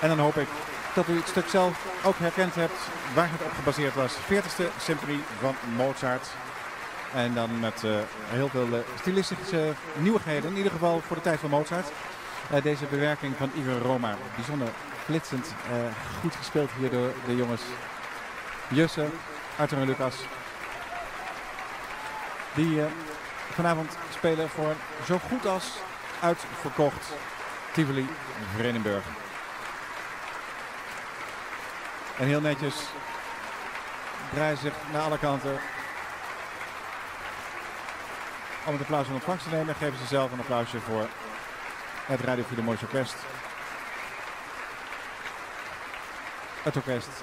En dan hoop ik dat u het stuk zelf ook herkend hebt waar het op gebaseerd was. 40ste symfonie van Mozart. En dan met uh, heel veel uh, stilistische nieuwigheden, in ieder geval voor de tijd van Mozart. Uh, deze bewerking van Igor Roma, bijzonder flitsend, goed gespeeld hier door de jongens Jusse, Arthur en Lucas. Die vanavond spelen voor zo goed als uitverkocht Tivoli Vredenburg. En heel netjes draaien zich naar alle kanten om het applaus in ontvangst te nemen. Geven ze zelf een applausje voor het Radio Moois Orkest. Het orkest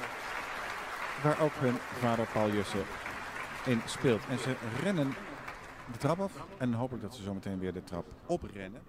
waar ook hun vader Paul Jussen in speelt. En ze rennen de trap af en hopelijk dat ze zometeen weer de trap oprennen.